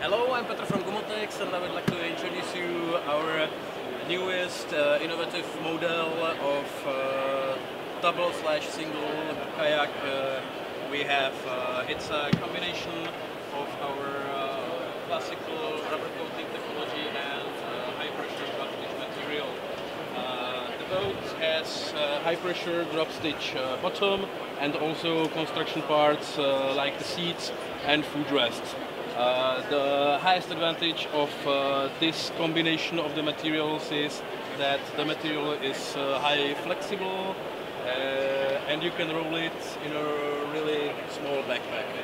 Hello, I'm Petr from Gumotex and I would like to introduce you our newest uh, innovative model of uh, double slash single kayak. Uh, we have, uh, it's a combination of our uh, classical rubber coating technology and uh, high pressure drop stitch material. The boat has high pressure drop stitch bottom and also construction parts like the seats and footrests. Uh, the highest advantage of uh, this combination of the materials is that the material is uh, high flexible uh, and you can roll it in a really small backpack.